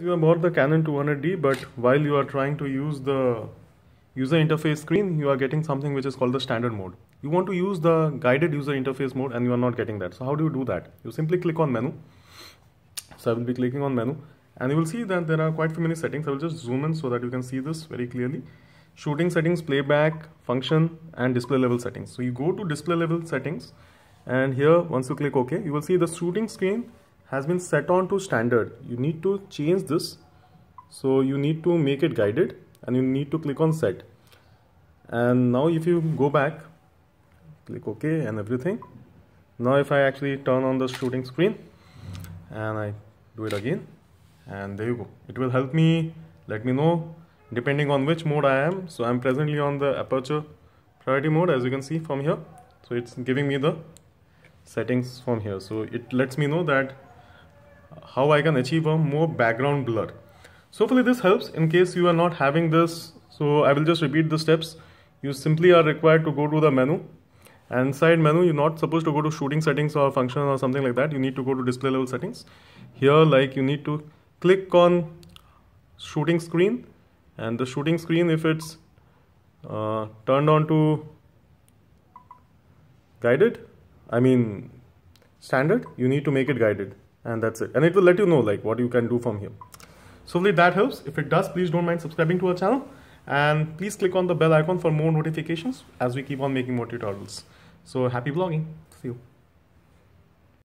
You have bought the Canon 200D, but while you are trying to use the user interface screen, you are getting something which is called the standard mode. You want to use the guided user interface mode and you are not getting that. So how do you do that? You simply click on menu. So I will be clicking on menu and you will see that there are quite few many settings. I will just zoom in so that you can see this very clearly. Shooting settings, playback, function and display level settings. So you go to display level settings and here once you click OK, you will see the shooting screen has been set on to standard. You need to change this. So you need to make it guided and you need to click on set. And now if you go back click ok and everything. Now if I actually turn on the shooting screen and I do it again and there you go. It will help me let me know depending on which mode I am. So I'm presently on the aperture priority mode as you can see from here. So it's giving me the settings from here. So it lets me know that how I can achieve a more background blur. So hopefully this helps in case you are not having this. So I will just repeat the steps. You simply are required to go to the menu and inside menu you're not supposed to go to shooting settings or function or something like that. You need to go to display level settings. Here like you need to click on shooting screen and the shooting screen if it's uh, turned on to guided I mean standard you need to make it guided and that's it. And it will let you know like what you can do from here. So hopefully that helps. If it does please don't mind subscribing to our channel. And please click on the bell icon for more notifications as we keep on making more tutorials. So happy blogging see you